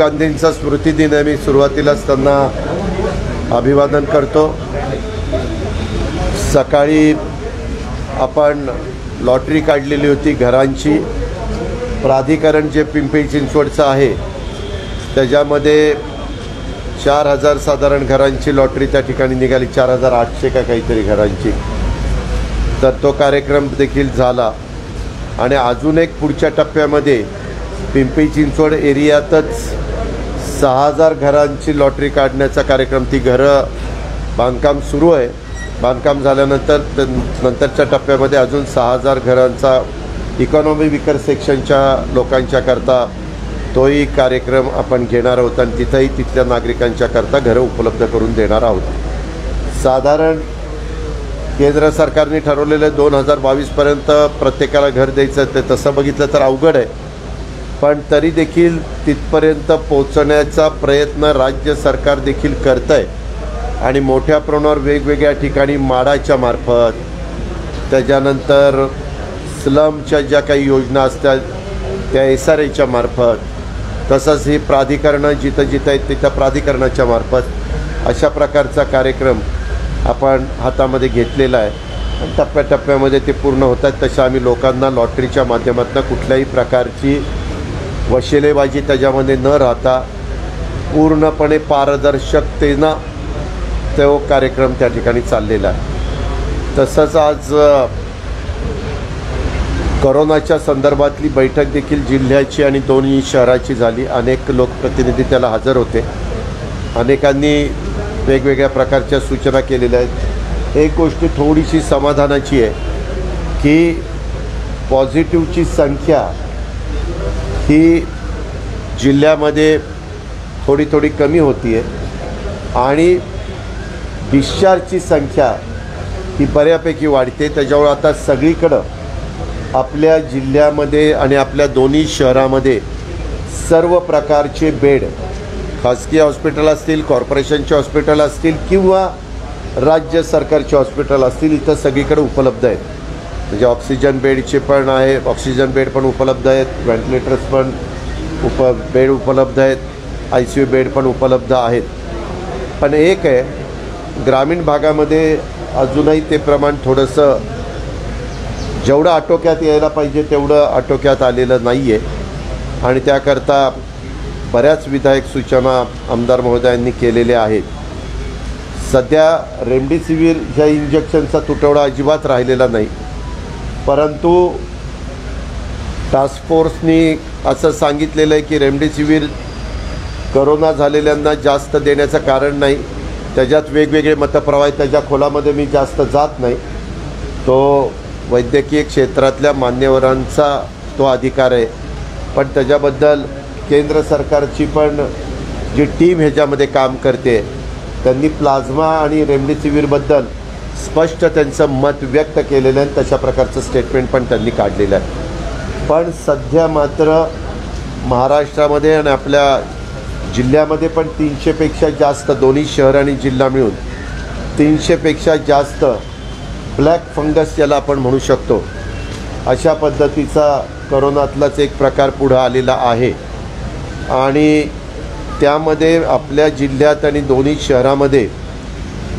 गांधींचा स्मृतिदिन आहे मी सुरुवातीलाच त्यांना अभिवादन करतो. सकाळी आपण लॉटरी काढलेली होती घरांची. प्राधिकरण जे पिंपरी चिंचवडचं आहे त्याच्यामध्ये चार हजार साधारण घरांची लॉटरी त्या ठिकाणी निघाली. चार हजार आठशे का काहीतरी घरांची. तर तो कार्यक्रम देखील झाला. आणि अजून एक पुढच्या टप्प्यामध्ये पिंपरी चिंचवड एरियातच सहा हजार घरांची लॉटरी काढण्याचा कार्यक्रम ती घरं बांधकाम सुरू आहे. बांधकाम झाल्यानंतर त- नंतरच्या टप्प्यामध्ये अजून सहा हजार घरांचा इकॉनॉमी विकर सेक्शनच्या लोकांच्याकरता तोही कार्यक्रम आपण घेणार आहोत आणि तिथंही तिथल्या नागरिकांच्याकरता घरं उपलब्ध करून देणार आहोत. साधारण केंद्र सरकारने ठरवलेलं दोन हजार बावीसपर्यंत प्रत्येकाला घर द्यायचं ते तसं बघितलं तर अवघड आहे. पण तरी देखील तिथपर्यंत पोचण्याचा प्रयत्न राज्य सरकार देखील करतं आहे आणि मोठ्या प्रमाणावर वेगवेगळ्या ठिकाणी माडाच्या मार्फत. त्याच्यानंतर स्लमच्या ज्या काही योजना असतात त्या एस आर एच्या मार्फत. तसंच ही प्राधिकरणं जिथं जिथं आहेत तिथं प्राधिकरणाच्या मार्फत अशा प्रकारचा कार्यक्रम आपण हातामध्ये घेतलेला आहे. आणि टप्प्याटप्प्यामध्ये ते पूर्ण होतात तशा आम्ही लोकांना लॉटरीच्या माध्यमातून कुठल्याही प्रकारची वशिलेबाजी त्याच्यामध्ये न राहता पूर्णपणे पारदर्शकतेनं तो कार्यक्रम त्या ठिकाणी चाललेला आहे. तसंच आज करोनाच्या संदर्भातली बैठक देखील जिल्ह्याची आणि दोन्ही शहराची झाली. अनेक लोकप्रतिनिधी त्याला हजर होते. अनेकांनी वेगवेगळ्या प्रकारच्या सूचना केलेल्या आहेत. एक गोष्ट थोडीशी समाधानाची आहे की पॉझिटिव्हची संख्या ही जिल्ह्यामध्ये थोडी थोडी कमी होती आहे आणि डिस्चार्जची संख्या ही बऱ्यापैकी वाढते. त्याच्यामुळे आता सगळीकडं आपल्या जिल्ह्यामध्ये आणि आपल्या दोन्ही शहरामध्ये सर्व प्रकारचे बेड खाजगी हॉस्पिटल असतील कॉर्पोरेशनचे हॉस्पिटल असतील किंवा राज्य सरकारचे हॉस्पिटल असतील इथं सगळीकडे उपलब्ध आहेत. म्हणजे ऑक्सिजन बेडचे पण आहे ऑक्सिजन बेड पण उपलब्ध आहेत व्हेंटिलेटर्स पण उप बेड उपलब्ध आहेत आय सी यू बेड पण उपलब्ध आहेत. पण एक आहे ग्रामीण भागामध्ये अजूनही ते प्रमाण थोडंसं जेवढं आटोक्यात यायला पाहिजे तेवढं आटोक्यात आलेलं नाही आहे आणि त्याकरता बऱ्याच विधायक सूचना आमदार महोदयांनी केलेल्या आहेत. सध्या रेमडेसिवीर ह्या इंजेक्शनचा तुटवडा अजिबात राहिलेला नाही. परंतु टास्क फोर्सनी असं सांगितलेलं आहे की रेमडेसिवीर करोना झालेल्यांना जास्त देण्याचं कारण नाही. त्याच्यात वेगवेगळे मतप्रवाह आहेत. त्याच्या खोलामध्ये मी जास्त जात नाही. तो वैद्यकीय क्षेत्रातल्या मान्यवरांचा तो अधिकार आहे. पण त्याच्याबद्दल केंद्र सरकारची पण जी टीम ह्याच्यामध्ये काम करते त्यांनी प्लाझ्मा आणि रेमडेसिवीरबद्दल स्पष्ट त्यांचं मत व्यक्त केलेलं आहे तशा प्रकारचं स्टेटमेंट पण त्यांनी काढलेलं आहे. पण सध्या मात्र महाराष्ट्रामध्ये आणि आपल्या जिल्ह्यामध्ये पण तीनशेपेक्षा जास्त दोन्ही शहर आणि जिल्हा मिळून तीनशेपेक्षा जास्त ब्लॅक फंगस याला आपण म्हणू शकतो. अशा पद्धतीचा करोनातलाच एक प्रकार पुढं आलेला आहे. आणि त्यामध्ये आपल्या जिल्ह्यात आणि दोन्ही शहरामध्ये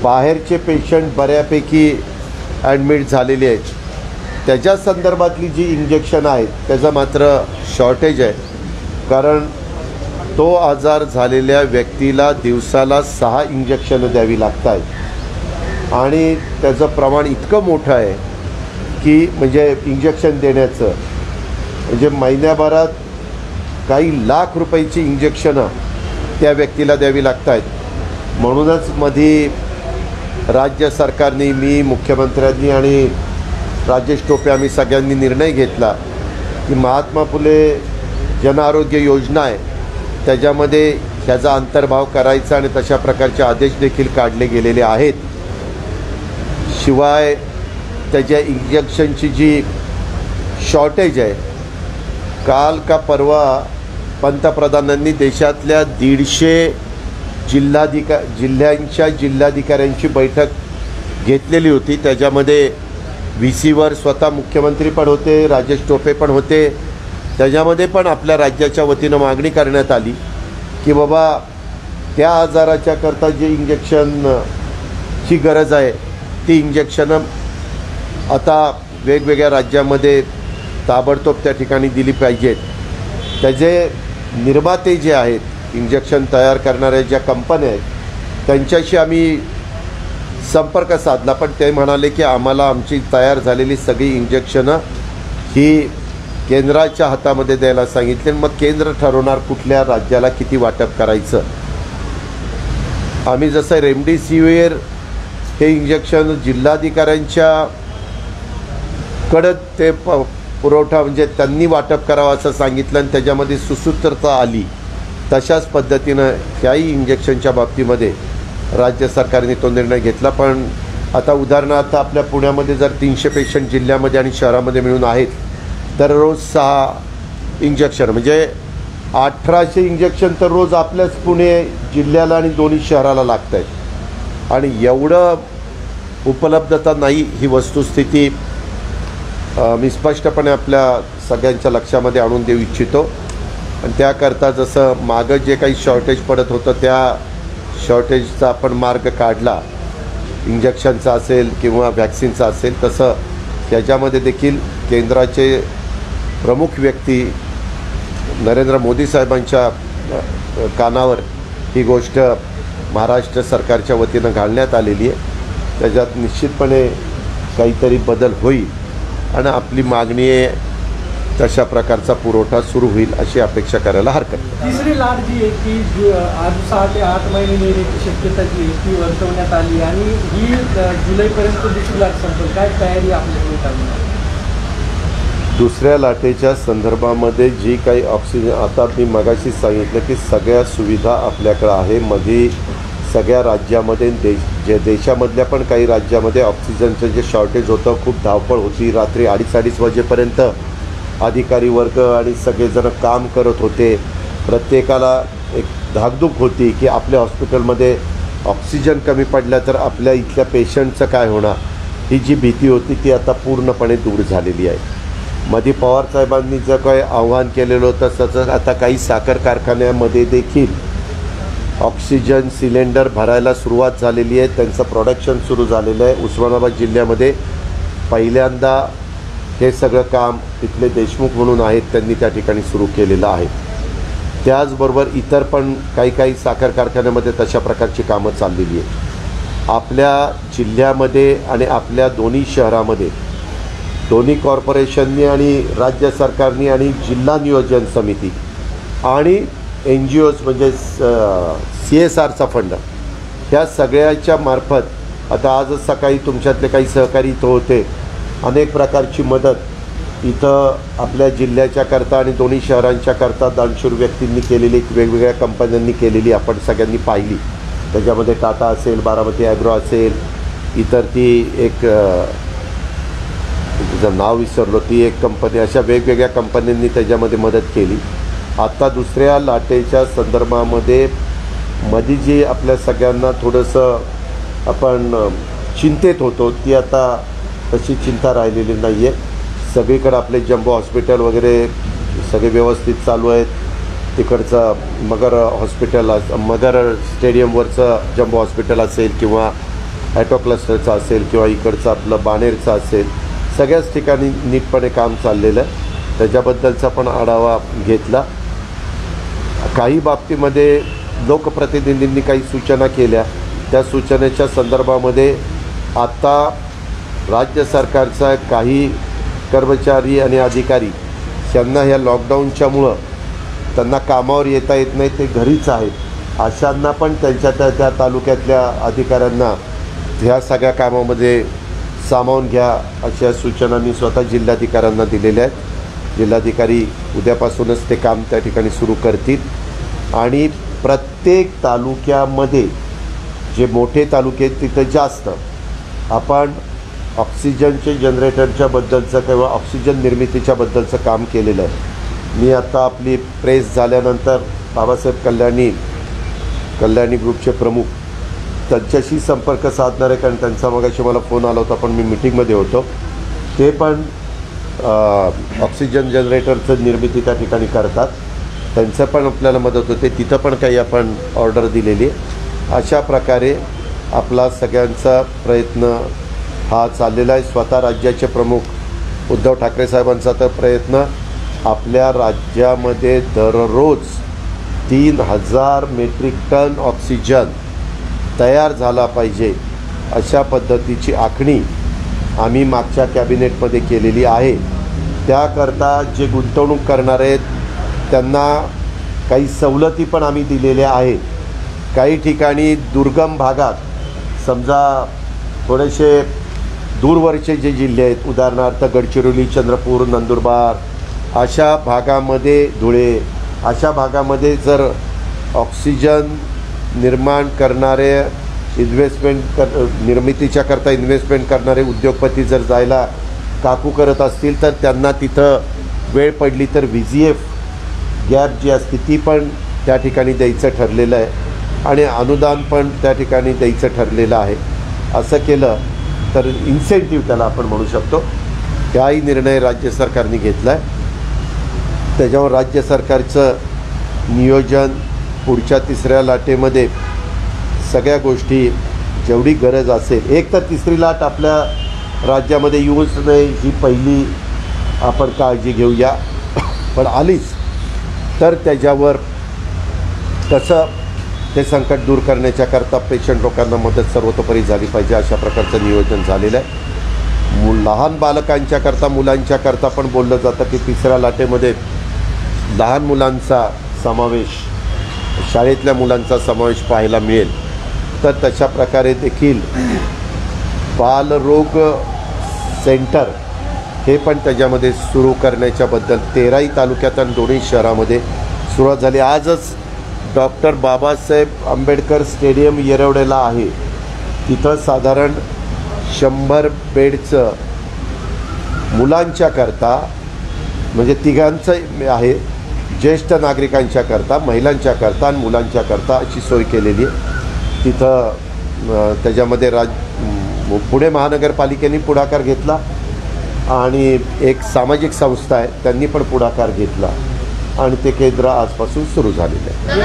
बाहेरचे पेशंट बऱ्यापैकी ॲडमिट झालेले आहेत. त्याच्या संदर्भातली जी इंजेक्शन आहेत त्याचं मात्र शॉर्टेज आहे. कारण तो आजार झालेल्या व्यक्तीला दिवसाला सहा इंजेक्शनं द्यावी लागत आहेत आणि त्याचं प्रमाण इतकं मोठं आहे की म्हणजे इंजेक्शन देण्याचं म्हणजे महिन्याभरात काही लाख रुपयाची इंजेक्शनं त्या व्यक्तीला द्यावी लागत आहेत म्हणूनच मधी राज्य सरकारने मी मुख्यमंत्र्यांनी आणि राजेश टोपे आम्ही सगळ्यांनी निर्णय घेतला की महात्मा फुले जनआरोग्य योजना आहे. त्याच्यामध्ये ह्याचा अंतर्भाव करायचा आणि तशा प्रकारचे आदेश देखील काढले गेलेले आहेत. शिवाय त्याच्या इंजेक्शनची जी शॉर्टेज आहे काल का परवा पंतप्रधानांनी देशातल्या दीडशे जिल्हाधिका जिल्ह्यांच्या जिल्हाधिकाऱ्यांची बैठक घेतलेली होती. त्याच्यामध्ये व्ही सीवर स्वतः मुख्यमंत्री पण होते राजेश टोपे पण होते. त्याच्यामध्ये पण आपल्या राज्याच्या वतीनं मागणी करण्यात आली की बाबा त्या आजाराच्या करता जे इंजेक्शन ची गरज आहे ती इंजेक्शनं आता वेगवेगळ्या राज्यामध्ये ताबडतोब त्या ठिकाणी दिली पाहिजेत. त्याचे निर्माते जे आहेत इंजेक्शन तयार करणाऱ्या ज्या कंपन्या आहेत त्यांच्याशी आम्ही संपर्क साधला. पण ते म्हणाले की आम्हाला आमची तयार झालेली सगळी इंजेक्शनं ही केंद्राच्या हातामध्ये द्यायला सांगितले मग केंद्र ठरवणार कुठल्या राज्याला किती वाटप करायचं. आम्ही जसं रेमडेसिवीर हे इंजेक्शन जिल्हाधिकाऱ्यांच्या कडं ते प पुरवठा म्हणजे त्यांनी वाटप करावं असं सांगितलं आणि त्याच्यामध्ये सुसूत्रता आली. तशाच पद्धतीनं त्याही इंजेक्शनच्या बाबतीमध्ये राज्य सरकारने तो निर्णय घेतला. पण आता उदाहरणार्थ आपल्या पुण्यामध्ये जर तीनशे पेशंट जिल्ह्यामध्ये आणि शहरामध्ये मिळून आहेत तर रोज सहा इंजेक्शन म्हणजे अठराशे इंजेक्शन तर रोज आपल्याच पुणे जिल्ह्याला आणि दोन्ही शहराला लागत आहेत आणि एवढं उपलब्धता नाही ही वस्तुस्थिती मी स्पष्टपणे आपल्या सगळ्यांच्या लक्षामध्ये आणून देऊ इच्छितो. आणि त्याकरता जसं मागं जे काही शॉर्टेज पडत होतं त्या शॉर्टेजचा आपण मार्ग काढला. इंजेक्शनचा असेल किंवा व्हॅक्सिनचा असेल तसं त्याच्यामध्ये देखील केंद्राचे प्रमुख व्यक्ती नरेंद्र मोदी साहेबांच्या कानावर ही गोष्ट महाराष्ट्र सरकारच्या वतीनं घालण्यात आलेली आहे. त्याच्यात निश्चितपणे काहीतरी बदल होईल. आणि आपली मागणी आहे तशा प्रकारचा पुरवठा सुरू होईल अशी अपेक्षा करायला हरकत नाही. तिसरी लाट जी आहे की आज सहा ते आठ महिने शक्यता जी आहे ती वर्तवण्यात आली आणि ही जुलैपर्यंत दुसरी लाट संपेल. काय तयारी आपल्याकडे दुसऱ्या लाटेच्या संदर्भामध्ये जी काही ऑक्सिजन आता मी मगाशी सांगितलं की सगळ्या सुविधा आपल्याकडं आहे. मध्ये सगळ्या राज्यामध्ये देश जे देशामधल्या पण काही राज्यामध्ये ऑक्सिजनचं जे शॉर्टेज होतं खूप धावपळ होती. रात्री अडीच अडीच वाजेपर्यंत अधिकारी वर्ग आणि सगळेजण काम करत होते. प्रत्येकाला एक धाकधूक होती की आपल्या हॉस्पिटलमध्ये ऑक्सिजन कमी पडला तर आपल्या इथल्या पेशंटचं काय होणार? ही जी भीती होती ती आता पूर्णपणे दूर झालेली आहे. मध्ये पवार साहेबांनी जर काही आव्हान केलेलं होतं तसंच आता काही साखर कारखान्यामध्ये देखील ऑक्सिजन सिलेंडर भरायला सुरुवात झालेली आहे. त्यांचं प्रोडक्शन सुरू झालेलं आहे. उस्मानाबाद जिल्ह्यामध्ये पहिल्यांदा हे सगळं काम तिथले देशमुख म्हणून आहेत त्यांनी त्या ठिकाणी सुरू केलेलं आहे. त्याचबरोबर इतर पण काही काही साखर कारखान्यामध्ये तशा प्रकारची कामं चाललेली आहेत. आपल्या जिल्ह्यामध्ये आणि आपल्या दोन्ही शहरामध्ये दोन्ही कॉर्पोरेशननी आणि राज्य सरकारनी आणि जिल्हा नियोजन समिती आणि एन जी ओज म्हणजे सी एस आरचा फंड ह्या सगळ्याच्या मार्फत आता आजच सकाळी तुमच्यातले काही सहकारी इथं होते अनेक प्रकारची मदत इथं आपल्या जिल्ह्याच्या करता आणि दोन्ही शहरांच्या करता दानशूर व्यक्तींनी केलेली वेगवेगळ्या कंपन्यांनी केलेली आपण सगळ्यांनी पाहिली. त्याच्यामध्ये टाटा असेल बारामती ॲग्रो असेल इतर ती एक तिचं नाव विसरलो ती एक कंपनी अशा वेगवेगळ्या कंपन्यांनी त्याच्यामध्ये मदत केली. आत्ता दुसऱ्या लाटेच्या संदर्भामध्ये मध्ये जी आपल्या सगळ्यांना थोडंसं आपण चिंतेत होतो ती आता तशी चिंता राहिलेली नाही आहे सगळीकडे आपले जम्बो हॉस्पिटल वगैरे सगळे व्यवस्थित चालू आहेत. तिकडचं मगर हॉस्पिटल अस- मगर स्टेडियमवरचं जम्बो हॉस्पिटल असेल किंवा ॲटो क्लस्टरचं असेल किंवा इकडचं आपलं बाणेरचं असेल सगळ्याच ठिकाणी नीटपणे काम चाललेलं. आहे त्याच्याबद्दलचा पण आढावा घेतला. काही बाबतीमध्ये लोकप्रतिनिधींनी काही सूचना केल्या. त्या सूचनेच्या संदर्भामध्ये आत्ता राज्य सरकारचा काही कर्मचारी आणि अधिकारी यांना ह्या लॉकडाऊनच्यामुळं त्यांना कामावर येता येत नाही ते घरीच आहेत. अशांना पण त्यांच्या त्या त्या तालुक्यातल्या अधिकाऱ्यांना ह्या सगळ्या कामामध्ये सामावून घ्या अशा सूचना मी स्वतः जिल्हाधिकाऱ्यांना दिलेल्या आहेत. जिल्हाधिकारी उद्यापासूनच ते काम त्या ठिकाणी सुरू करतील. आणि प्रत्येक तालुक्यामध्ये जे मोठे तालुके आहेत तिथं जास्त आपण ऑक्सिजनचे जनरेटरच्या बद्दलचं किंवा ऑक्सिजन निर्मितीच्या बद्दलचं काम केलेलं आहे. मी आता आपली प्रेस झाल्यानंतर बाबासाहेब कल्याणी कल्याणी ग्रुपचे प्रमुख त्यांच्याशी संपर्क साधणार आहे कारण त्यांचा मगाशी मला फोन आला होता पण मी मिटिंगमध्ये होतो. ते पण ऑक्सिजन जनरेटरचं निर्मिती त्या ठिकाणी करतात. त्यांचं पण आपल्याला मदत होते. तिथं पण काही आपण ऑर्डर दिलेली आहे. अशा प्रकारे आपला सगळ्यांचा प्रयत्न हा चाललेला आहे स्वतः राज्याचे प्रमुख. उद्धव ठाकरे साहेबांचा तर प्रयत्न. आपल्या राज्यामध्ये दररोज तीन हजार मेट्रिक टन ऑक्सिजन तयार झाला पाहिजे अशा पद्धतीची आखणी आम्ही मागच्या कॅबिनेटमध्ये केलेली आहे. त्याकरता जे गुंतवणूक करणार आहेत त्यांना काही सवलती पण आम्ही दिलेल्या आहेत. काही ठिकाणी दुर्गम भागात समजा थोडेसे दूरवरचे जे जिल्हे आहेत उदाहरणार्थ गडचिरोली चंद्रपूर नंदुरबार अशा भागामध्ये धुळे अशा भागामध्ये जर ऑक्सिजन निर्माण करणारे इन्व्हेस्टमेंट कर निर्मितीच्या करता इन्व्हेस्टमेंट करणारे उद्योगपती जर जायला काकू करत असतील तर त्यांना तिथं वेळ पडली तर व्ही जी एफ गॅप जी असते ती पण त्या ठिकाणी द्यायचं ठरलेलं आहे. आणि अनुदान पण त्या ठिकाणी द्यायचं ठरलेलं आहे. असं केलं तर इन्सेंटिव्ह त्याला आपण म्हणू शकतो. त्याही निर्णय राज्य सरकारने घेतला आहे त्याच्यावर राज्य सरकारचं नियोजन पुढच्या तिसऱ्या लाटेमध्ये सगळ्या गोष्टी जेवढी गरज असेल एक तर तिसरी लाट आपल्या राज्यामध्ये येऊच नाही ही पहिली आपण काळजी घेऊया. पण आलीच. तर त्याच्यावर कसं ते संकट दूर करण्याच्याकरता पेशंट लोकांना मदत सर्वतोपरी झाली पाहिजे अशा प्रकारचं नियोजन झालेलं आहे. मु लहान बालकांच्याकरता मुलांच्याकरता पण बोललं जातं की तिसऱ्या लाटेमध्ये लहान मुलांचा समावेश शाळेतल्या मुलांचा समावेश पाहायला मिळेल. तर तशा प्रकारे देखील बालरोग सेंटर हे पण त्याच्यामध्ये सुरू करण्याच्याबद्दल तेराही तालुक्यात आणि दोन्ही शहरामध्ये सुरुवात झाली. आजच डॉक्टर बाबासाहेब आंबेडकर स्टेडियम येरवडेला आहे. तिथं साधारण शंभर बेडचं मुलांच्याकरता म्हणजे तिघांचं आहे ज्येष्ठ नागरिकांच्याकरता महिलांच्याकरता आणि मुलांच्याकरता अशी सोय केलेली आहे. तिथं त्याच्यामध्ये राज पुणे महानगरपालिकेने पुढाकार घेतला आणि एक सामाजिक संस्था आहे त्यांनी पण पुढाकार घेतला. आणि ते केंद्र आजपासून सुरू झालेलं आहे.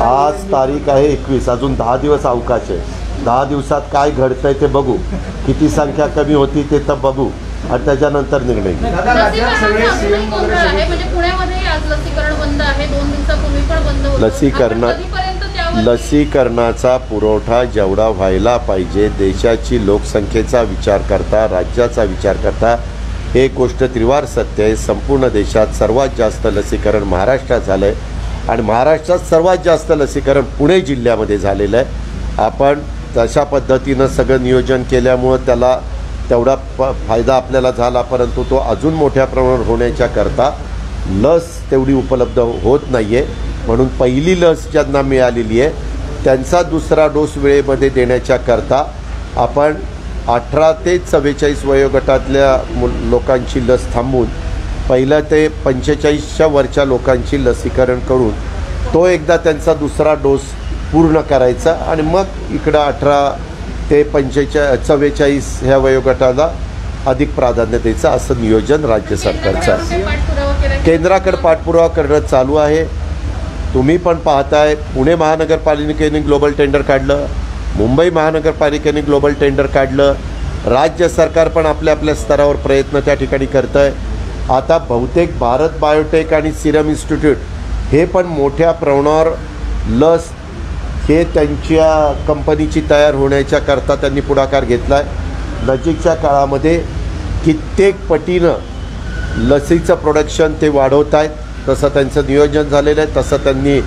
आज तारीख आहे एकवीस. अजून दहा दिवस अवकाश आहे. दहा दिवसात काय घडतंय ते बघू. किती संख्या कमी होती ते तर बघू. आणि त्याच्यानंतर निर्णय घेऊ. लसीकरण लसीकरणाचा पुरवठा जेवढा व्हायला पाहिजे देशाची लोकसंख्येचा विचार करता राज्याचा विचार करता हे गोष्ट त्रिवार सत्य आहे. संपूर्ण देशात सर्वात जास्त लसीकरण महाराष्ट्रात झालं आहे आणि महाराष्ट्रात सर्वात जास्त लसीकरण पुणे जिल्ह्यामध्ये झालेलं आहे. आपण तशा पद्धतीनं सगळं नियोजन केल्यामुळं त्याला तेवढा प फायदा आपल्याला झाला परंतु तो अजून मोठ्या प्रमाणावर होण्याच्या करता लस तेवढी उपलब्ध होत नाही आहे म्हणून पहिली लस ज्यांना मिळालेली आहे त्यांचा दुसरा डोस वेळेमध्ये देण्याच्या करता आपण अठरा ते चव्वेचाळीस वयोगटातल्या मु लोकांची लस थांबून पहिलं ते पंचेचाळीसच्या वरच्या लोकांची लसीकरण करून तो एकदा त्यांचा दुसरा डोस पूर्ण करायचा आणि मग इकडं अठरा ते पंचेचा चव्वेचाळीस ह्या वयोगटाला अधिक प्राधान्य द्यायचं असं नियोजन राज्य सरकारचं आहे. केंद्राकडे पाठपुरावा करणं चालू आहे. तुम्ही पण पाहताय पुणे महानगरपालिकेने ग्लोबल टेंडर काढलं मुंबई महानगरपालिकेने ग्लोबल टेंडर काढलं राज्य सरकार पण आपल्या आपल्या स्तरावर प्रयत्न त्या ठिकाणी करतं आहे आता बहुतेक भारत बायोटेक आणि सिरम इन्स्टिट्यूट हे पण मोठ्या प्रमाणावर लस हे त्यांच्या कंपनीची तयार होण्याच्या करता त्यांनी पुढाकार घेतला आहे नजीकच्या काळामध्ये कित्येक पटीनं लसीचं प्रोडक्शन ते वाढवत आहेत. तसं त्यांचं नियोजन झालेलं आहे. तसं त्यांनी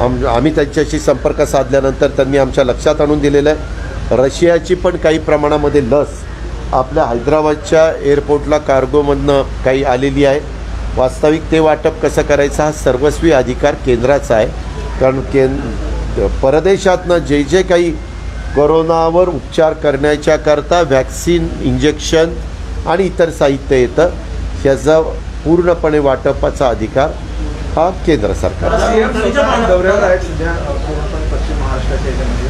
आम आम्ही त्यांच्याशी संपर्क साधल्यानंतर त्यांनी आमच्या लक्षात आणून दिलेलं आहे. रशियाची पण काही प्रमाणामध्ये लस आपल्या हैदराबादच्या एअरपोर्टला कार्गोमधनं काही आलेली आहे. वास्तविक ते वाटप कसं करायचं हा सर्वस्वी अधिकार केंद्राचा आहे. कारण केन परदेशातनं जे जे काही कोरोनावर उपचार करण्याच्या करता व्हॅक्सिन इंजेक्शन आणि इतर साहित्य येतं ह्याचा पूर्णपणे वाटपाचा अधिकार हा केंद्र आहे. पूर्णपणे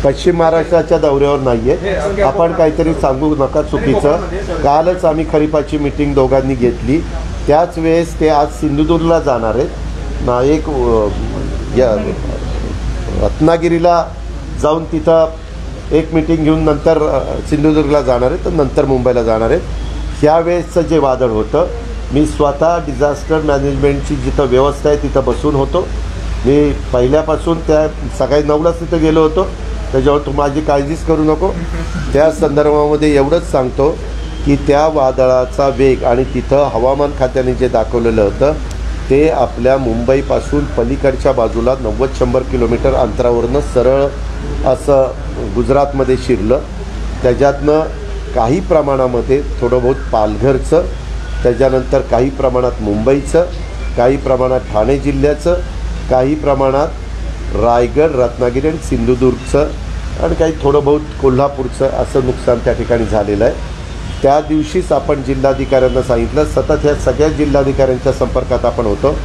पश्चिम महाराष्ट्राच्या दौऱ्यावर नाहीये. आपण काहीतरी सांगू नका चुकीचं. कालच आम्ही खरीपाची मिटिंग दोघांनी घेतली. त्याच वेळेस ते आज सिंधुदुर्गला जाणार आहेत. ना एक या रत्नागिरीला जाऊन तिथं एक मिटिंग घेऊन नंतर सिंधुदुर्गला जाणार आहेत. तर नंतर मुंबईला जाणार आहेत. ह्यावेळेसचं जे वादळ होतं मी स्वतः डिझास्टर मॅनेजमेंटची जिथं व्यवस्था आहे तिथं बसून होतो. मी पहिल्यापासून त्या सकाळी नऊलाच तिथं गेलो होतो. त्याच्यावर तू माझी काळजीच करू नको. त्या संदर्भामध्ये एवढंच सांगतो की त्या वादळाचा वेग आणि तिथं हवामान खात्याने जे दाखवलेलं होतं ते आपल्या मुंबईपासून पलीकडच्या बाजूला नव्वद शंभर किलोमीटर अंतरावरनं सरळ असं गुजरातमध्ये शिरलं. त्याच्यातनं काही प्रमाणामध्ये थोडं बहुत पालघरचं त्याच्यानंतर काही प्रमाणात मुंबईचं काही प्रमाणात ठाणे जिल्ह्याचं काही प्रमाणात रायगड रत्नागिरी आणि सिंधुदुर्गचं आणि काही थोडं बहुत कोल्हापूरचं असं नुकसान त्या ठिकाणी झालेलं आहे. त्या दिवशीच आपण जिल्हाधिकाऱ्यांना सांगितलं सतत ह्या सगळ्या जिल्हाधिकाऱ्यांच्या संपर्कात आपण होतो.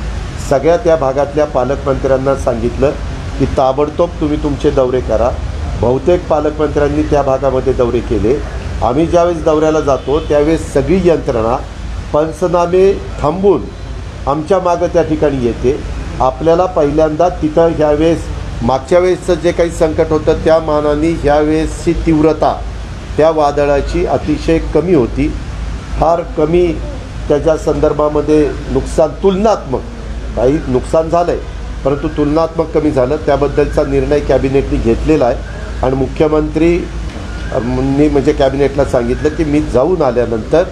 सगळ्या त्या भागातल्या पालकमंत्र्यांना सांगितलं की ताबडतोब तुम्ही तुमचे दौरे करा. बहुतेक पालकमंत्र्यांनी त्या भागामध्ये दौरे केले. आम्ही ज्यावेळेस दौऱ्याला जातो त्यावेळेस सगळी यंत्रणा पंचनामे थांबून आमच्या मागं त्या ठिकाणी येते. आपल्याला पहिल्यांदा तिथं ह्यावेळेस मागच्या वेळेसचं जे काही संकट होतं त्या मानाने ह्यावेळेसची तीव्रता त्या वादळाची अतिशय कमी होती. फार कमी त्याच्या संदर्भामध्ये नुकसान तुलनात्मक काही नुकसान झालं आहे परंतु तुलनात्मक कमी झालं. त्याबद्दलचा निर्णय कॅबिनेटने घेतलेला आहे. आणि मुख्यमंत्री म्हणजे कॅबिनेटला सांगितलं की मी जाऊन आल्यानंतर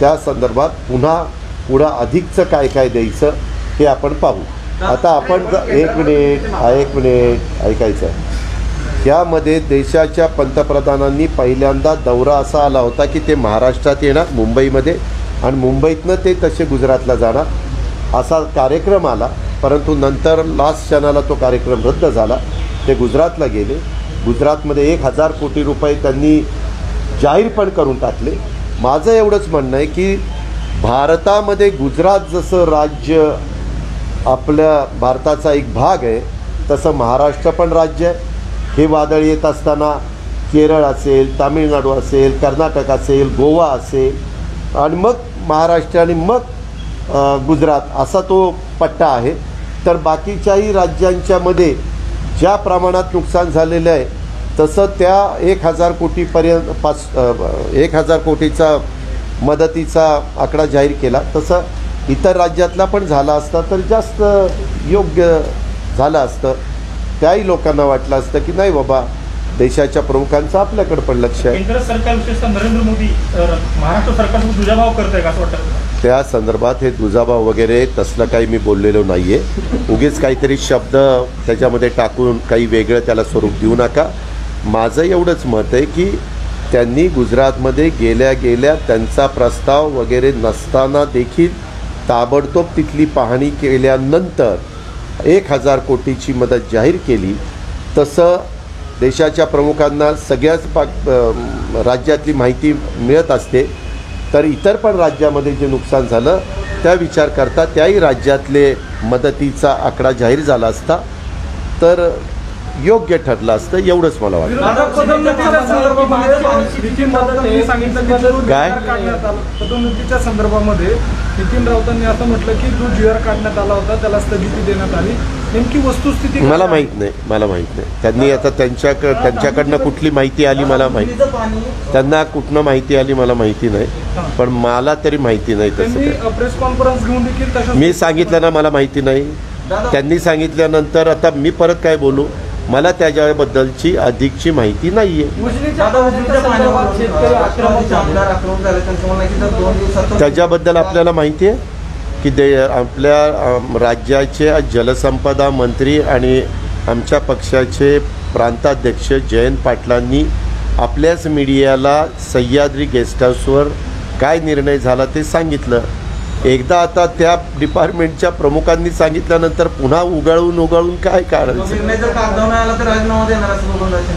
त्या संदर्भात पुन्हा पुढं अधिकचं काय काय द्यायचं हे आपण पाहू. आता आपण एक मिनिट हा एक मिनिट ऐकायचं. यामध्ये देशाच्या पंतप्रधानांनी पहिल्यांदा दौरा असा आला होता की ते महाराष्ट्रात येणार मुंबईमध्ये आणि मुंबईतनं ते तसे गुजरातला जाणार. असा कार्यक्रम आला परंतु नंतर लास्ट क्षणाला तो कार्यक्रम रद्द झाला. ते गुजरातला गेले. गुजरातमध्ये एक हजार कोटी रुपये त्यांनी जाहीर पण करून टाकले. माझं एवढंच म्हणणं आहे की भारतामध्ये गुजरात जसं राज्य आपल्या भारताचा एक भाग आहे तसं महाराष्ट्र पण राज्य आहे. हे वादळ येत असताना केरळ असेल तामिळनाडू असेल कर्नाटक असेल गोवा असेल आणि मग महाराष्ट्र आणि मग गुजरात असा तो पट्टा आहे. तर बाकीच्याही राज्यांच्यामध्ये ज्या प्रमाणात नुकसान झालेलं आहे तसं त्या एक हजार कोटीपर्यंत अ, एक हजार कोटीचा मदतीचा आकडा जाहीर केला. तसं इतर राज्यातला पण झाला असता तर जास्त योग्य झालं असतं. त्याही लोकांना वाटलं असतं की नाही बाबा देशाच्या प्रमुखांचं आपल्याकडे पण लक्ष आहे. केंद्र सरकार विशेषतः नरेंद्र मोदी महाराष्ट्र सरकारसोबत दुजाभाव करत आहे का असं वाटतं? त्या संदर्भात हे दुजाभाव वगैरे तसलं काही मी बोललेलो नाही आहे उगीच काहीतरी शब्द त्याच्यामध्ये टाकून काही वेगळं त्याला स्वरूप देऊ नका. माझं एवढंच मत आहे की त्यांनी गुजरातमध्ये गेल्या गेल्या त्यांचा प्रस्ताव वगैरे नसताना देखील ताबडतोब तिथली पाहणी केल्यानंतर एक हजार कोटीची मदत जाहीर केली. तसं देशाच्या प्रमुखांना सगळ्याच पा राज्यातली माहिती मिळत असते. तर इतर पण राज्यामध्ये जे नुकसान झालं त्या विचार करता त्याही राज्यातले मदतीचा आकडा जाहीर झाला असता. तर योग्य ठरलं असतं एवढंच मला वाटतं. काय? पदोन्नतीच्या संदर्भामध्ये नितीन राऊतांनी असं म्हटलं की जो जी आर काढण्यात आला होता त्याला स्थगिती देण्यात आली. नेमकी वस्तुस्थिती मला? माहीत नाही मला माहीत नाही. त्यांनी आता त्यांच्याक त्यांच्याकडनं कुठली माहिती आली मला माहीत त्यांना कुठनं माहिती आली मला माहिती नाही पण मला तरी माहिती नाही तसं प्रेस कॉन्फरन्स घेऊन देखील मी सांगितलं ना मला माहिती नाही. त्यांनी सांगितल्यानंतर आता मी परत काय बोलू? मला त्याच्याबद्दलची अधिकची माहिती नाही आहे त्याच्याबद्दल आपल्याला माहिती आहे की दे आपल्या राज्याचे जलसंपदा मंत्री आणि आमच्या पक्षाचे प्रांताध्यक्ष जयंत पाटलांनी आपल्याच मीडियाला सह्याद्री गेस्ट हाऊसवर काय निर्णय झाला ते सांगितलं. एकदा आता त्या डिपार्टमेंटच्या प्रमुखांनी सांगितल्यानंतर पुन्हा उगाळून उगाळून काय शिंदे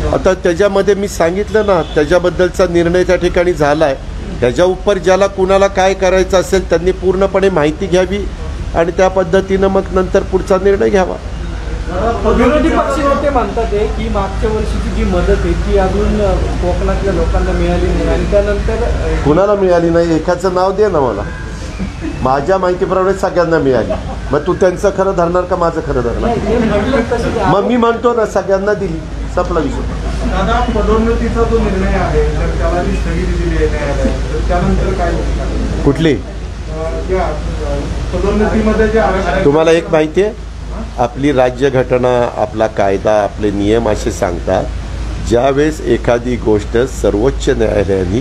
आता त्याच्यामध्ये मी सांगितलं ना त्याच्याबद्दलचा निर्णय त्या ठिकाणी झाला आहे त्याच्या उपर ज्याला कुणाला काय करायचं असेल त्यांनी पूर्णपणे माहिती घ्यावी आणि त्या पद्धतीनं मग नंतर पुढचा निर्णय घ्यावा. विरोधी पक्षनेते म्हणतात आहे की मागच्या वर्षीची जी मदत आहे ती अजून कोकणातल्या लोकांना मिळाली नाही. आणि त्यानंतर कुणाला मिळाली नाही? एकाचं नाव दे ना मला. माझ्या माहितीप्रमाणे सगळ्यांना मिळाली. मग तू त्यांचं खरं धरणार का माझं खरं धरणार? मग मी म्हणतो ना सगळ्यांना दिली. संपला विषय. दादा पदोन्नतीचा जो निर्णय आहे तर त्याला जी स्थगिती दिली आहे न्यायालयाने तर त्यानंतर काय होईल? कुठली? पदोन्नतीमध्ये जे तुम्हाला एक माहिती आहे? आपली राज्यघटना आपला कायदा आपले नियम असे सांगतात ज्यावेळेस एखादी गोष्ट सर्वोच्च न्यायालयाने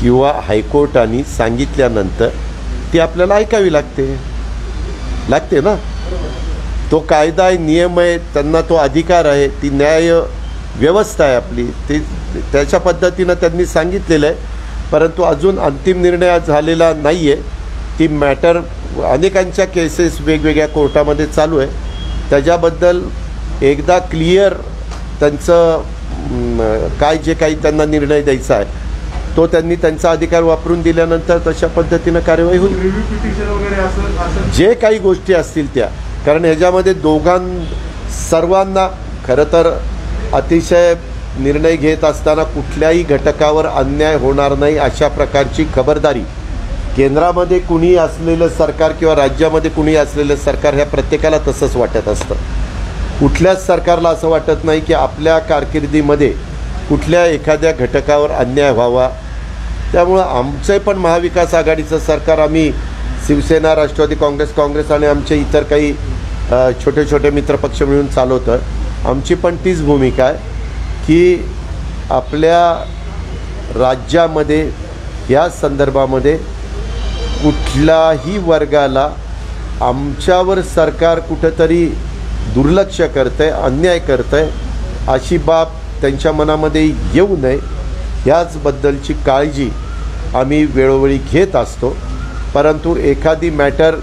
किंवा हायकोर्टाने सांगितल्यानंतर ती आपल्याला ऐकावी लागते. लागते ना? तो कायदा आहे नियम आहे त्यांना तो अधिकार आहे ती न्याय व्यवस्था आहे आपली. ती त्याच्या पद्धतीनं त्यांनी सांगितलेलं आहे. परंतु अजून अंतिम निर्णय झालेला नाही आहे ती मॅटर अनेकांच्या केसेस वेगवेगळ्या कोर्टामध्ये चालू आहे. त्याच्याबद्दल एकदा क्लिअर त्यांचं काय जे काही त्यांना निर्णय द्यायचा आहे तो त्यांनी त्यांचा अधिकार वापरून दिल्यानंतर तशा पद्धतीनं कार्यवाही होईल. जे काही गोष्टी असतील त्या. कारण ह्याच्यामध्ये दोघां सर्वांना खरं तर अतिशय निर्णय घेत असताना कुठल्याही घटकावर अन्याय होणार नाही अशा प्रकारची खबरदारी केंद्रामध्ये कुणी असलेलं सरकार किंवा राज्यामध्ये कुणी असलेलं सरकार ह्या प्रत्येकाला तसंच वाटत असतं. कुठल्याच सरकारला असं वाटत नाही की आपल्या कारकिर्दीमध्ये कुठल्या एखाद्या घटकावर अन्याय व्हावा त्यामुळं आमचं पण महाविकास आघाडीचं सरकार आम्ही शिवसेना राष्ट्रवादी काँग्रेस काँग्रेस आणि आमचे इतर काही छोटे छोटे मित्रपक्ष मिळून चालवतं आमची पण तीच भूमिका आहे की आपल्या राज्यामध्ये या संदर्भामध्ये कुठल्याही वर्गाला आमच्यावर सरकार कुठंतरी दुर्लक्ष करतं आहे अन्याय करतं आहे अशी बाब त्यांच्या मनामध्ये येऊ नये. ह्याचबद्दलची काळजी आम्ही वेळोवेळी घेत असतो. परंतु एखादी मॅटर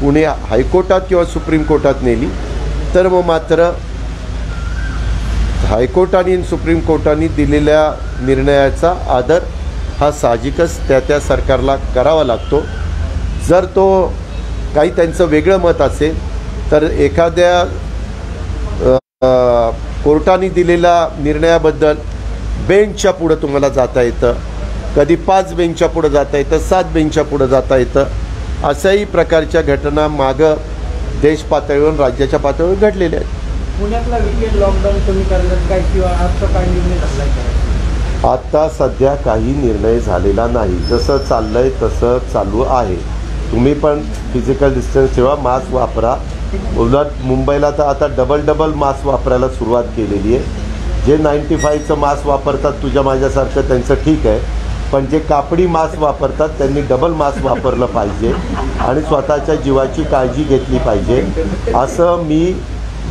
पुणे हायकोर्टात किंवा सुप्रीम कोर्टात नेली तर मग मात्र हायकोर्टाने सुप्रीम कोर्टाने दिलेल्या निर्णयाचा आदर हा साहजिकच त्या त्या सरकारला करावा लागतो. जर तो काही त्यांचं वेगळं मत असेल तर एखाद्या कोर्टाने दिलेल्या निर्णयाबद्दल बेंचच्या पुढं तुम्हाला जाता येतं. कधी पाच बेंचच्या पुढं जाता येतं सात बेंचच्या पुढं जाता येतं. अशाही प्रकारच्या घटना मागं देश पातळीवर राज्याच्या पातळीवर घडलेल्या आहेत. पुण्यातला विकेट लॉकडाऊन कमी करण्यात काय किंवा आजचा काय निर्णय झालाय काय आता सध्या काही निर्णय झालेला नाही. जसं चाललंय तसं चालू आहे. तुम्ही पण फिजिकल डिस्टन्स ठेवा मास्क वापरा. उलट मुंबईला तर आता डबल डबल मास्क वापरायला सुरुवात केलेली आहे. जे नाईन्टी फाईव्हचं मास्क वापरतात तुझ्या माझ्यासारखं त्यांचं ठीक आहे. पण जे कापडी मास्क वापरतात त्यांनी डबल मास्क वापरलं पाहिजे आणि स्वतःच्या जीवाची काळजी घेतली पाहिजे. असं मी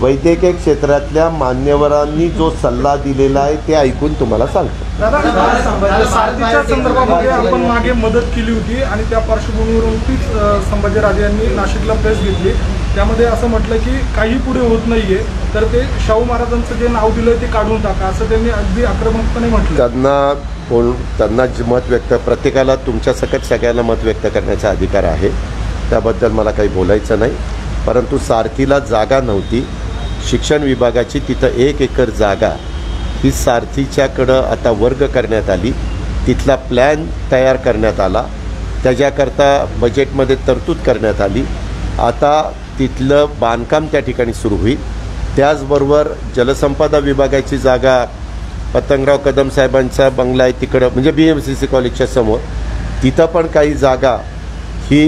वैद्यकीय क्षेत्रातल्या मान्यवरांनी जो सल्ला दिलेला आहे ते ऐकून तुम्हाला सांगतो. सारथीच्या संदर्भामध्ये आपण मागे मदत केली होती आणि त्या पार्श्वभूमीवरून तीच संभाजीराजे यांनी नाशिकला प्रेस घेतली. त्यामध्ये असं म्हटलं की काही पुढे होत नाहीये. तर ते शाहू महाराजांचं जे नाव दिलं ते काढून टाका असं त्यांनी अगदी आक्रमकपणे म्हटलं त्यांना कोण त्यांना मत व्यक्त प्रत्येकाला तुमच्या सकट सगळ्यांना मत व्यक्त करण्याचा अधिकार आहे. त्याबद्दल मला काही बोलायचं नाही. परंतु सारथीला जागा नव्हती. शिक्षण विभागाची तिथं एक एकर जागा ही सारथीच्याकडं आता वर्ग करण्यात आली. तिथला प्लॅन तयार करण्यात आला. त्याच्याकरता बजेटमध्ये तरतूद करण्यात आली. आता तिथलं बांधकाम त्या ठिकाणी सुरू होईल. त्याचबरोबर जलसंपदा विभागाची जागा पतंगराव कदम साहेबांचा बंगला आहे तिकडं म्हणजे बी एम सी सी कॉलेजच्या समोर. तिथं पण काही जागा ही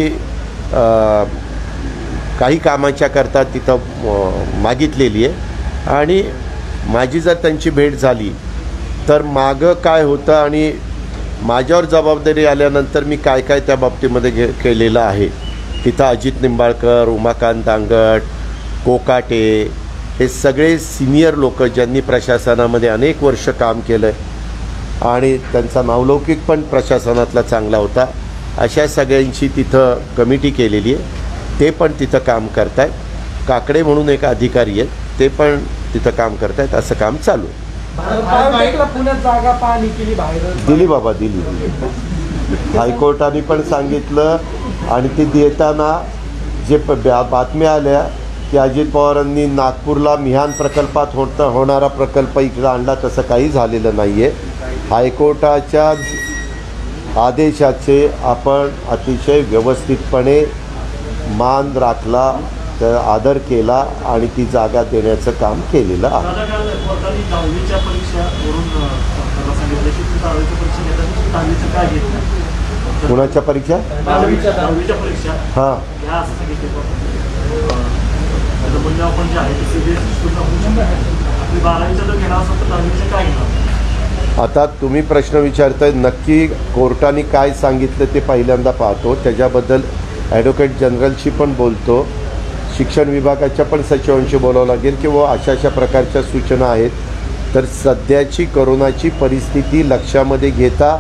काही कामाच्या करता तिथं मागितलेली आहे. आणि माझी जर त्यांची भेट झाली तर मागं काय होतं आणि माझ्यावर जबाबदारी आल्यानंतर मी काय काय त्या बाबतीमध्ये घे केलेलं आहे. तिथं अजित निंबाळकर उमाकांत दांगट कोकाटे हे सगळे सिनियर लोक ज्यांनी प्रशासनामध्ये अनेक वर्ष काम केलं आहे आणि त्यांचा नावलौकिक पण प्रशासनातला चांगला होता अशा सगळ्यांची तिथं कमिटी केलेली आहे. ते पण तिथं काम करतायत. काकडे म्हणून एक अधिकारी आहेत ते पण तिथं काम करतायत. असं काम चालू आहे. दिली बाबा दिली दिली. हायकोर्टाने पण सांगितलं आणि ती देताना जे बातम्या आल्या की अजित पवारांनी नागपूरला मिहान प्रकल्पात होत होणारा प्रकल्प इकडं आणला तसं काही झालेलं नाही आहे हायकोर्टाच्या आदेशाचे आपण अतिशय व्यवस्थितपणे मान राखला तर आदर केला आणि ती जागा देण्याचं काम केलेलं आहे. कुणाच्या परीक्षा? हां. ह्या आपण जे आहे ते सीबीएसई स्कूलला होऊ आपली बारावीचं जर घेणार असेल तर दहावीचं काय घेणार? आता तुम्ही प्रश्न विचारताय नक्की कोर्टाने काय सांगितलं ते पहिल्यांदा पाहतो. त्याच्याबद्दल ॲडव्होकेट जनरलशी पण बोलतो. शिक्षण विभागाच्या पण सचिवांशी बोलावं लागेल की अशा अशा प्रकारच्या सूचना आहेत. तर सध्याची करोनाची परिस्थिती लक्षामध्ये घेता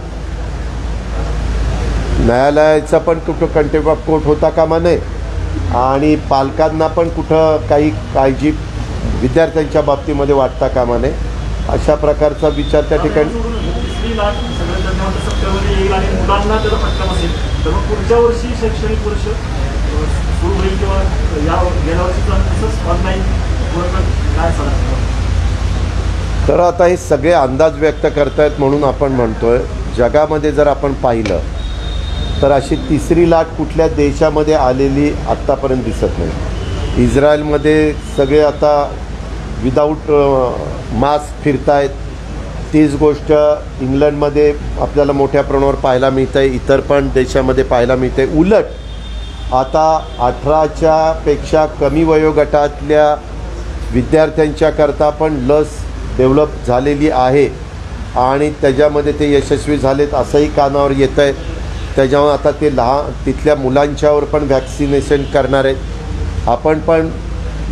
न्यायालयाचा पण कुठं कंटेम्प ऑफ कोर्ट होता कामा नये. आणि पालकांना पण कुठं काही काळजी विद्यार्थ्यांच्या बाबतीमध्ये वाटता कामा नये अशा प्रकारचा विचार त्या ठिकाणी तर आता हे सगळे अंदाज व्यक्त करतायत म्हणून आपण म्हणतोय जगामध्ये जर आपण पाहिलं तर अशी तिसरी लाट कुठल्या देशामध्ये आलेली आत्तापर्यंत दिसत नाही. इस्रायलमध्ये सगळे आता विदाऊट मास्क फिरतायत. तीच गोष्ट इंग्लंडमध्ये आपल्याला मोठ्या प्रमाणावर पाहायला मिळतं आहे इतर पण देशामध्ये पाहायला मिळते उलट आता अठराच्या पेक्षा कमी वयोगटातल्या विद्यार्थ्यांच्या करता पण लस डेव्हलप झालेली आहे. आणि त्याच्यामध्ये ते यशस्वी झालेत असंही कानावर येतं आहे त्याच्यामुळे आता ते लहान तिथल्या मुलांच्यावर पण व्हॅक्सिनेशन करणार आहेत. आपण पण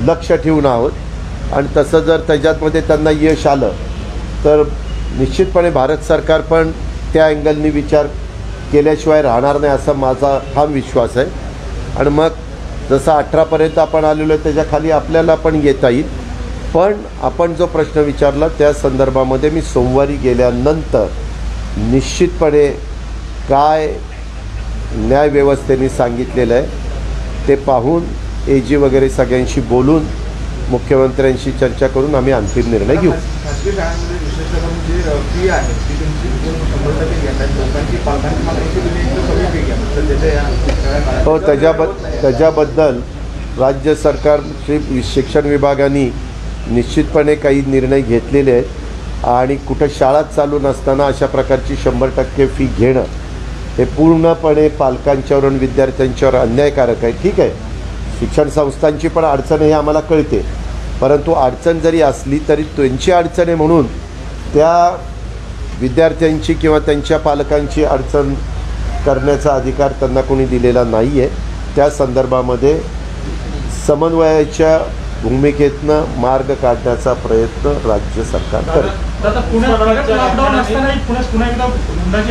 लक्ष ठेवून आहोत. आणि तसं जर त्याच्यातमध्ये त्यांना यश आलं तर निश्चितपणे भारत सरकार पण त्या अँगलनी विचार केल्याशिवाय राहणार नाही असा माझा ठाम विश्वास आहे. आणि मग जसं अठरापर्यंत आपण आलेलो आहे त्याच्याखाली आपल्याला पण येता येईल. पण आपण जो प्रश्न विचारला त्या संदर्भामध्ये मी सोमवारी गेल्यानंतर निश्चितपणे काय न्यायव्यवस्थेने सांगितलेलं आहे. ते पाहून ए जी वगैरे सगळ्यांशी बोलून मुख्यमंत्र्यांशी चर्चा करून आम्ही अंतिम निर्णय घेऊ. हो त्याच्याबद्द त्याच्याबद्दल राज्य सरकार श्री शिक्षण विभागाने निश्चितपणे काही निर्णय घेतलेले आहेत. आणि कुठं शाळा चालू नसताना अशा प्रकारची शंभर टक्के फी घेणं हे पूर्णपणे पालकांच्यावर आणि विद्यार्थ्यांच्यावर अन्यायकारक आहे. ठीक आहे. शिक्षण संस्थांची पण अडचण हे आम्हाला कळते. परंतु अडचण जरी असली तरी त्यांची अडचण आहे म्हणून त्या विद्यार्थ्यांची किंवा त्यांच्या पालकांची अडचण करण्याचा अधिकार त्यांना कोणी दिलेला नाही आहे त्या संदर्भामध्ये समन्वयाच्या भूमिकेतनं मार्ग काढण्याचा प्रयत्न राज्य सरकार करेल. पुण्यात लॉकडाऊन असतानाही पुण्यात पुन्हा एकदा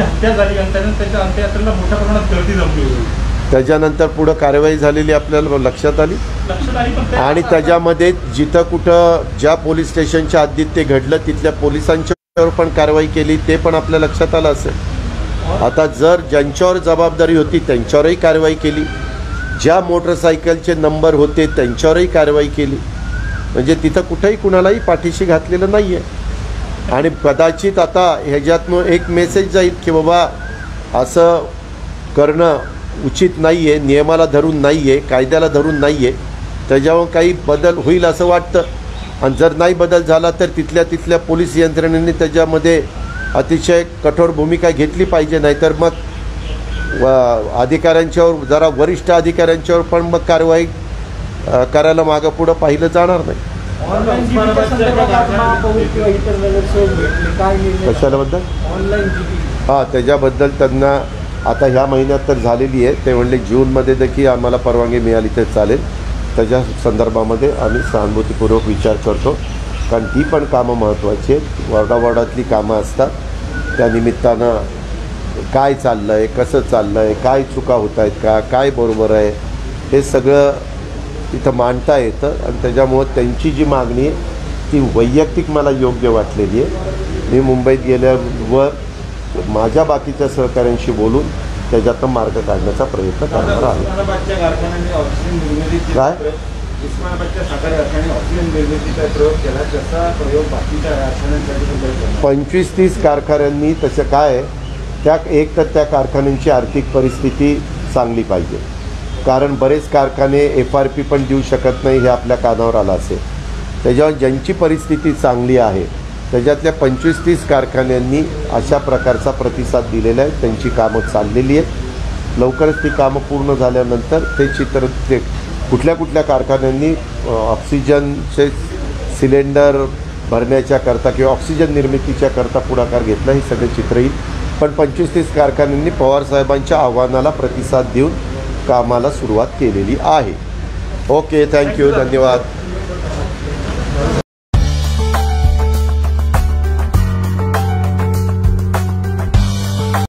हत्या झाली आणि त्यानंतर त्याच्या अंत्ययात्रेला मोठ्या प्रमाणात गर्दी जमली होती. त्याच्यानंतर पुढं कारवाई झालेली आपल्याला लक्षात आली? आणि त्याच्यामध्ये जिथं कुठं ज्या पोलीस स्टेशनच्या हद्दीत ते घडलं तिथल्या पोलिसांच्यावर पण कारवाई केली ते पण आपल्या लक्षात आलं असेल. आता जर ज्यांच्यावर जबाबदारी होती त्यांच्यावरही कारवाई केली. ज्या मोटरसायकलचे नंबर होते त्यांच्यावरही कारवाई केली. म्हणजे तिथं कुठंही कुणालाही पाठीशी घातलेलं नाही आहे आणि कदाचित आता ह्याच्यातनं एक मेसेज जाईल की बाबा असं करणं उचित नाही आहे नियमाला धरून नाही आहे कायद्याला धरून नाही आहे त्याच्यावर काही बदल होईल असं वाटतं. आणि जर नाही बदल झाला तर तिथल्या तिथल्या पोलीस यंत्रणेने त्याच्यामध्ये अतिशय कठोर भूमिका घेतली पाहिजे. नाहीतर मग अधिकाऱ्यांच्यावर जरा वरिष्ठ अधिकाऱ्यांच्यावर पण मग कारवाई करायला मागं पुढं पाहिलं जाणार नाही. ऑनलाईन जीबीच्या संदर्भात आज महापौर किंवा इतर नगरसेवक भेटले काय निर्णय कशाबद्दल? ऑनलाईन हां त्याच्याबद्दल त्यांना आता ह्या महिन्यात तर झालेली आहे. ते म्हणले जूनमध्ये देखील आम्हाला परवानगी मिळाली तर चालेल. त्याच्या संदर्भामध्ये आम्ही सहानुभूतीपूर्वक विचार करतो. कारण ती पण कामं महत्त्वाची आहेत. वॉर्डावॉर्डातली कामं असतात. त्या निमित्तानं काय चाललं आहे कसं चाललं आहे काय चुका होत आहेत का काय बरोबर आहे हे सगळं तिथं मांडता येतं आणि त्याच्यामुळं त्यांची जी मागणी आहे ती वैयक्तिक मला योग्य वाटलेली आहे. मी मुंबईत गेल्यावर माझ्या बाकीच्या सहकाऱ्यांशी बोलून त्याच्यातनं मार्ग काढण्याचा प्रयत्न करणार आहे. काय? पंचवीस तीस कारखान्यांनी तसं काय त्या एक तर त्या कारखान्यांची आर्थिक परिस्थिती चांगली पाहिजे. कारण बरेच कारखाने एफ आर पी पण देऊ शकत नाही हे आपल्या कानावर आलं असेल. त्याच्यावर ज्यांची परिस्थिती चांगली आहे त्याच्यातल्या पंचवीस तीस कारखान्यांनी अशा प्रकारचा प्रतिसाद दिलेला आहे. त्यांची कामं चाललेली आहेत. लवकरच ती कामं पूर्ण झाल्यानंतर ते चित्र ते कुठल्या कुठल्या कारखान्यांनी ऑक्सिजनचे सिलेंडर भरण्याच्या करता किंवा ऑक्सिजन निर्मितीच्या करता पुढाकार घेतला हे सगळे चित्र येईल. पण पंचवीस तीस कारखान्यांनी पवारसाहेबांच्या आव्हानाला प्रतिसाद देऊन कामाला सुरुवात केलेली आहे. ओके थँक्यू धन्यवाद.